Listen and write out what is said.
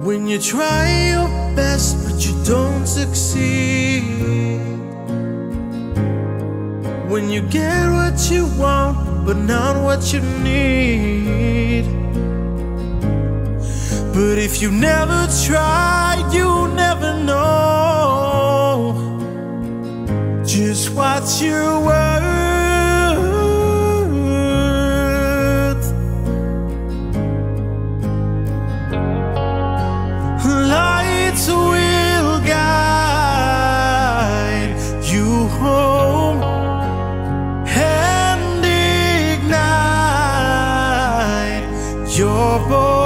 When you try your best but you don't succeed. When you get what you want but not what you need. But if you never try, you never know just what you're worth. Boy.